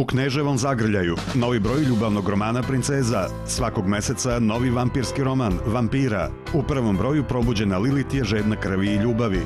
U Kneževom zagrljaju, novi broj ljubavnog romana Princeza, svakog meseca novi vampirski roman Vampira. U prvom broju probuđena Lilith je žedna krvi i ljubavi.